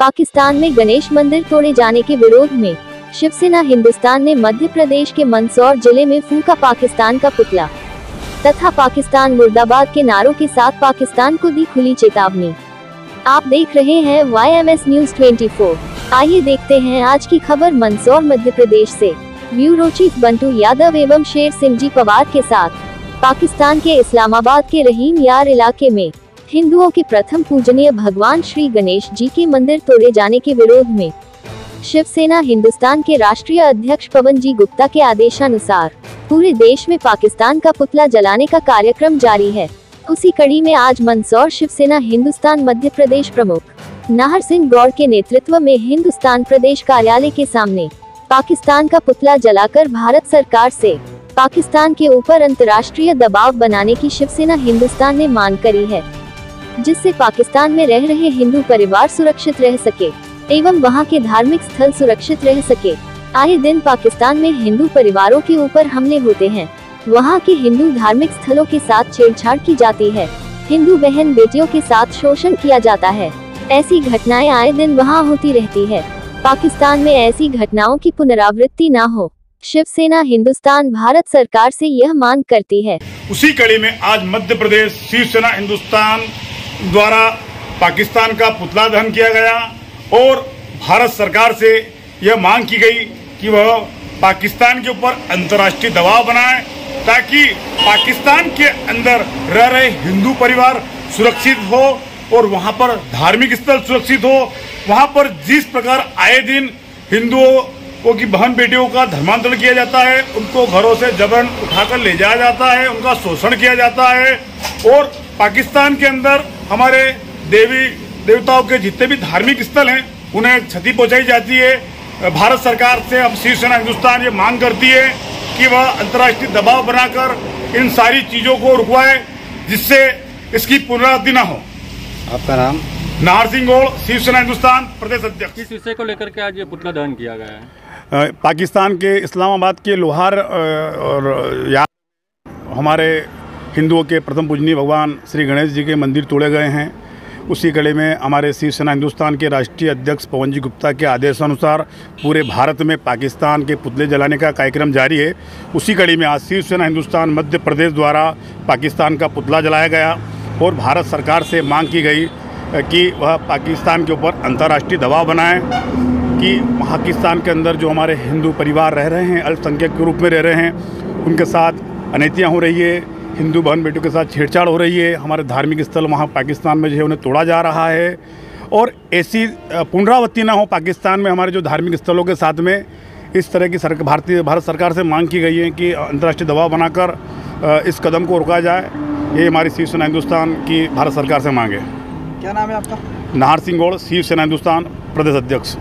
पाकिस्तान में गणेश मंदिर तोड़े जाने के विरोध में शिवसेना हिंदुस्तान ने मध्य प्रदेश के मंदसौर ज़िले में फूका पाकिस्तान का पुतला। तथा पाकिस्तान मुर्दाबाद के नारों के साथ पाकिस्तान को दी खुली चेतावनी। आप देख रहे हैं वाई एम एस न्यूज़ 24 आइए देखते हैं आज की खबर मंदसौर, मध्य प्रदेश से। ब्यूरो चीफ बंटू यादव एवं शेर सिंह जी पवार के साथ। पाकिस्तान के इस्लामाबाद के रहीम यार इलाके में हिंदुओं के प्रथम पूजनीय भगवान श्री गणेश जी के मंदिर तोड़े जाने के विरोध में शिवसेना हिंदुस्तान के राष्ट्रीय अध्यक्ष पवन जी गुप्ता के आदेशानुसार पूरे देश में पाकिस्तान का पुतला जलाने का कार्यक्रम जारी है। उसी कड़ी में आज मंदसौर शिवसेना हिंदुस्तान मध्य प्रदेश प्रमुख नाहर सिंह गौड़ के नेतृत्व में हिंदुस्तान प्रदेश कार्यालय के सामने पाकिस्तान का पुतला जलाकर भारत सरकार से पाकिस्तान के ऊपर अंतर्राष्ट्रीय दबाव बनाने की शिवसेना हिंदुस्तान ने मांग करी है। जिससे पाकिस्तान में रह रहे हिंदू परिवार सुरक्षित रह सके, एवं वहाँ के धार्मिक स्थल सुरक्षित रह सके। आए दिन पाकिस्तान में हिंदू परिवारों के ऊपर हमले होते हैं। वहाँ के हिंदू धार्मिक स्थलों के साथ छेड़छाड़ की जाती है। हिंदू बहन बेटियों के साथ शोषण किया जाता है। ऐसी घटनाएँ आए दिन वहाँ होती रहती है। पाकिस्तान में ऐसी घटनाओं की पुनरावृत्ति न हो। शिवसेना हिंदुस्तान भारत सरकार से यह मांग करती है। उसी कड़ी में आज मध्य प्रदेश शिवसेना हिंदुस्तान द्वारा पाकिस्तान का पुतला दहन किया गया और भारत सरकार से यह मांग की गई कि वह पाकिस्तान के ऊपर अंतर्राष्ट्रीय दबाव बनाए ताकि पाकिस्तान के अंदर रह रहे हिंदू परिवार सुरक्षित हो और वहाँ पर धार्मिक स्थल सुरक्षित हो। वहाँ पर जिस प्रकार आए दिन हिंदुओं की बहन बेटियों का धर्मांतरण किया जाता है, उनको घरों से जबरन उठाकर ले जाया जाता है, उनका शोषण किया जाता है और पाकिस्तान के अंदर हमारे देवी देवताओं के जितने भी धार्मिक स्थल हैं उन्हें क्षति पहुंचाई जाती है। भारत सरकार से अब शिवसेना हिंदुस्तान ये मांग करती है कि वह अंतर्राष्ट्रीय दबाव बनाकर इन सारी चीज़ों को रुकवाए जिससे इसकी पुनरावृत्ति न हो। आपका नाम? नार सिंह गौड़ शिवसेना हिंदुस्तान प्रदेश अध्यक्ष। इस विषय को लेकर के आज ये पुतला दहन किया गया है। पाकिस्तान के इस्लामाबाद के लोहार और या हमारे हिंदुओं के प्रथम पूजनीय भगवान श्री गणेश जी के मंदिर तोड़े गए हैं। उसी कड़ी में हमारे शिवसेना हिंदुस्तान के राष्ट्रीय अध्यक्ष पवन जी गुप्ता के आदेशानुसार पूरे भारत में पाकिस्तान के पुतले जलाने का कार्यक्रम जारी है। उसी कड़ी में आज शिवसेना हिंदुस्तान मध्य प्रदेश द्वारा पाकिस्तान का पुतला जलाया गया और भारत सरकार से मांग की गई कि वह पाकिस्तान के ऊपर अंतर्राष्ट्रीय दबाव बनाए कि पाकिस्तान के अंदर जो हमारे हिंदू परिवार रह रहे हैं, अल्पसंख्यक के रूप में रह रहे हैं, उनके साथ अनैतियाँ हो रही है। हिंदू बहन बेटियों के साथ छेड़छाड़ हो रही है। हमारे धार्मिक स्थल वहाँ पाकिस्तान में जो है उन्हें तोड़ा जा रहा है। और ऐसी पुनरावृत्ति ना हो पाकिस्तान में हमारे जो धार्मिक स्थलों के साथ में इस तरह की सरकार भारतीय भारत सरकार से मांग की गई है कि अंतर्राष्ट्रीय दबाव बनाकर इस कदम को रोका जाए। ये हमारी शिवसेना हिंदुस्तान की भारत सरकार से मांग है। क्या नाम है आपका? नाहर सिंह गौड़ शिवसेना हिंदुस्तान प्रदेश अध्यक्ष।